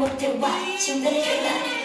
một kiểu bỏ trong đất thế